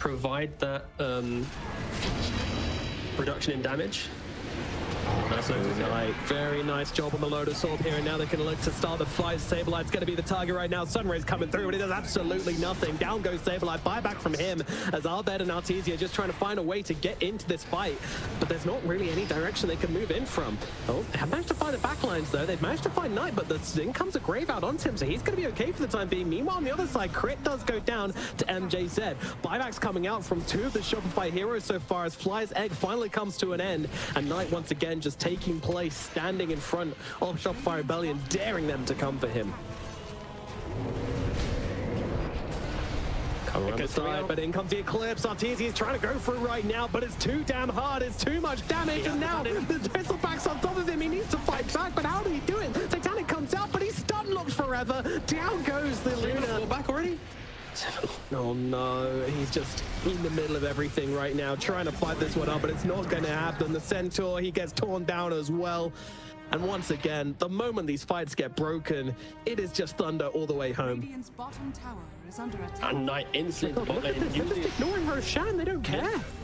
provide that um, reduction in damage. That's Right, very nice job on the Lotus Orb here, and now they can look to start the fight. SabeRLight's going to be the target right now. Sunray's coming through, and he does absolutely nothing. Down goes Sablite, buyback from him, as Abed and Arteezy just trying to find a way to get into this fight, but there's not really any direction they can move in from. Oh, they have managed to find the backlines though. They've managed to find Knight, but the in comes a Grave out onto him, so he's going to be okay for the time being. Meanwhile, on the other side, Crit does go down to MJZ. Buyback's coming out from two of the Shopify heroes so far as Fly's Egg finally comes to an end, and Knight once again just taking place, standing in front of Shopify Rebellion, daring them to come for him. Come around the side, but in comes the Eclipse. Arteezy is trying to go through right now, but it's too damn hard. It's too much damage, and now the Bristleback's on forever. Down goes the Luna. back already? Oh no, he's just in the middle of everything right now, trying to fight this one up, but it's not going to happen. The Centaur, he gets torn down as well. And once again, the moment these fights get broken, it is just thunder all the way home. Radiant's bottom tower is under attack. And Knight instantly Look at this, they're just ignoring Roshan, they don't care. I